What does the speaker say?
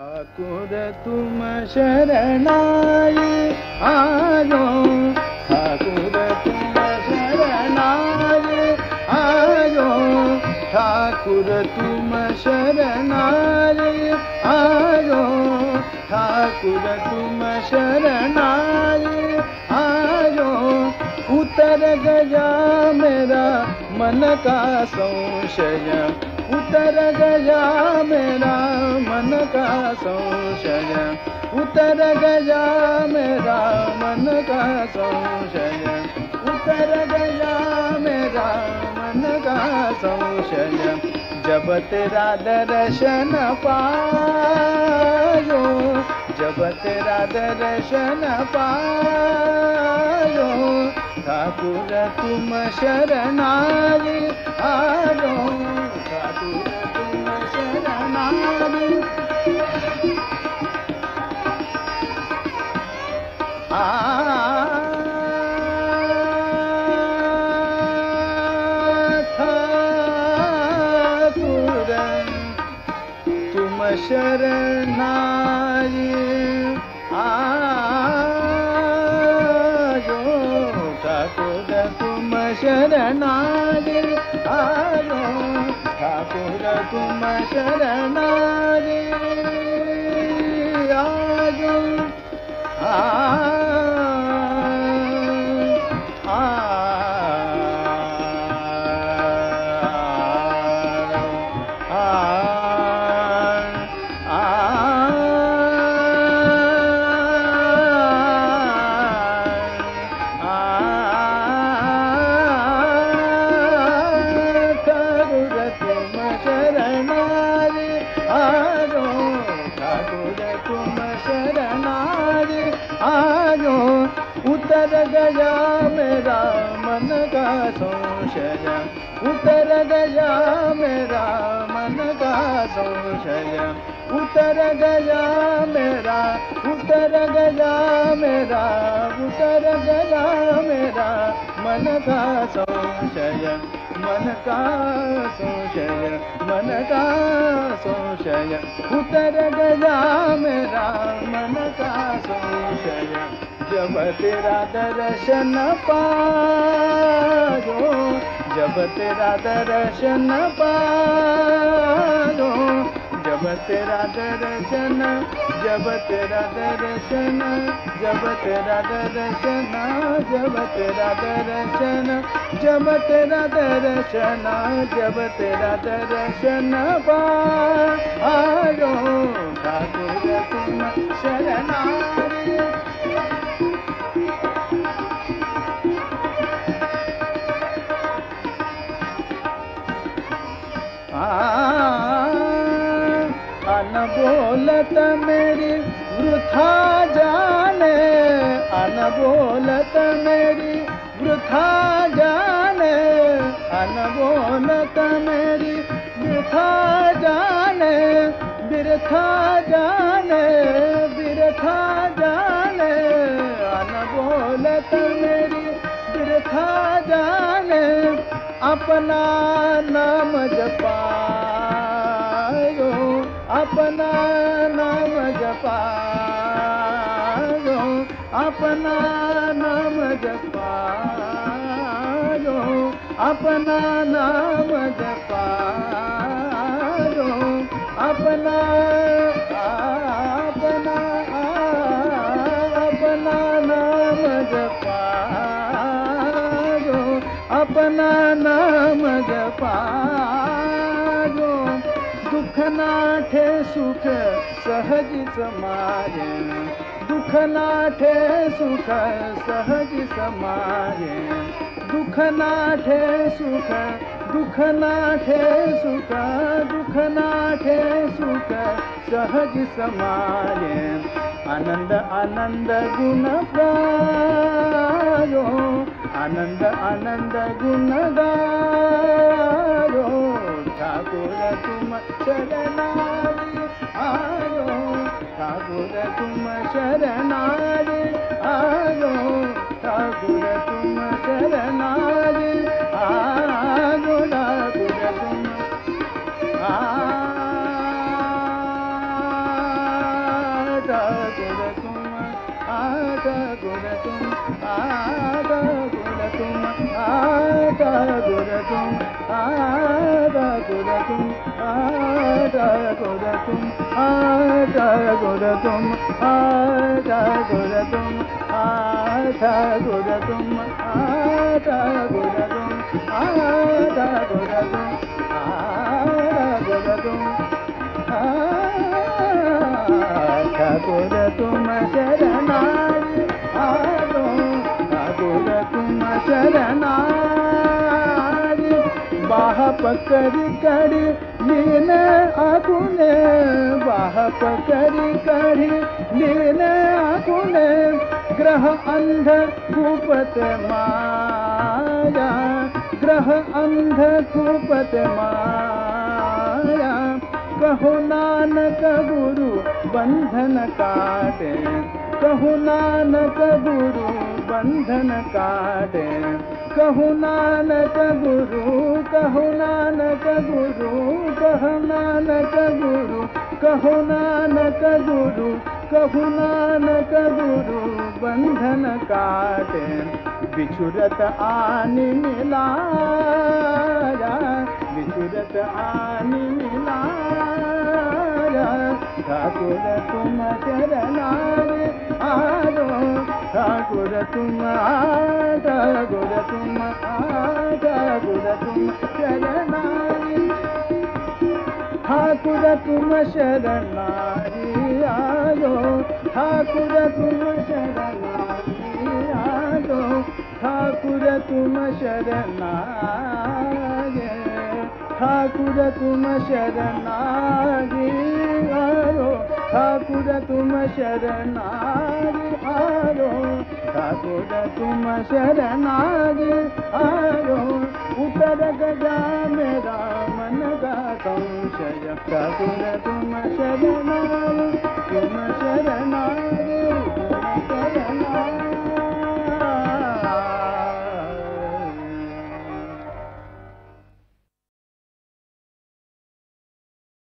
ठाकुर, तुम शरणाई आयो ठाकुर, तुम शरणाई आयो ठाकुर, तुम शरणाई आयो ठाकुर, तुम शरणाई आयो उतर गया मेरा मन का संशय, उतर गया संशय। उतर गया मेरा मन का संशय। उतर गया मेरा मन का संशय। जब तेरा दर्शन पायो, जब तेरा दर्शन पायो, ठाकुर तुम शरणाई आयो। तुम शरणाई आयो ठाकुर तुम शरणाई आयो ठाकुर तुम शरणाई आयो। आ उतर गया मेरा मन का संशय। उतर गया मेरा मन का संशय। उतर गया मेरा, उतर गया मेरा, उतर गया मेरा मन का संशय। मन का संशय, मन का संशय। उतर गया मेरा मन का संशय। जब तेरा दर्शन पायो जब तेरा दर्शन पायो जब तेरा दर्शन, जब तेरा दर्शन, जब तेरा दर्शन, जब तेरा दर्शन, जब तेरा दर्शन, जब तेरा दर्शन पायो ठाकुर तुम अनबोलत मेरी वृथा जाने अनबोलत मेरी वृथा जाने अनबोलत मेरी वृथा जाने, बिरथा जाने बिरथा जाने अनबोलत मेरी बिरथा जाने, अपना नाम जपायो जपायो अपना नाम जपायो अपना दुख नाठे सुख सहज समाये। दुख नाठे सुख सहज समाये। दुख नाठे सुख दुख नाठे सुख दुख नाठे सुख सहज समाये। आनंद आनंद गुण गायो। आनंद आनंद गुण गायो। ठाकुर ಶರಣಾರಿ ಆಯೋ ಠಾಕುರ ತುಮ ಶರಣಾರಿ ಆಯೋ ಠಾಕುರ ತುಮ ಶರಣಾರಿ ಆಗೋ ಠಾಕುರ ತುಮ ಆ ಠಾಕುರ ತುಮ ಆ ಠಾಕುರ ತುಮ ಆ ಠಾಕುರ ತುಮ ಆ ಠಾಕುರ ತುಮ ಆ गुरतुम आय गुरतुम तुम आ तुम पकड़ी कड़ी लीन आकुने बाह पकड़ी कड़ी लीन आकुने ग्रह अंध कुपत माया, ग्रह अंध कुपत माया। कहो नानक गुरु बंधन काटे, कहु नानक गुरु बंधन काटे। कहु नानक गुरु, कहु नानक गुरु, कह नानक गुरु, कहु नानक गुरु, कहु नानक गुरु, बंधन काटे। बिछुरत आनि मिलाया, बिछुरत आनि मिलाया। ठाकुर तुम चरनारे ठाकुर तुम आ ठाकुर तुम आ ठाकुर तुम चरनारे ठाकुर तुम शरणारी आयो ठाकुर तुम शरणारी आयो ठाकुर तुम शरणारे ठाकुर तुम शरणारी आयो ठाकुर तुम शरणार आयो ठाकुर तुम शरणार आयो उतर गजा मेरा मन का संशय, ठाकुर तुम शरणारी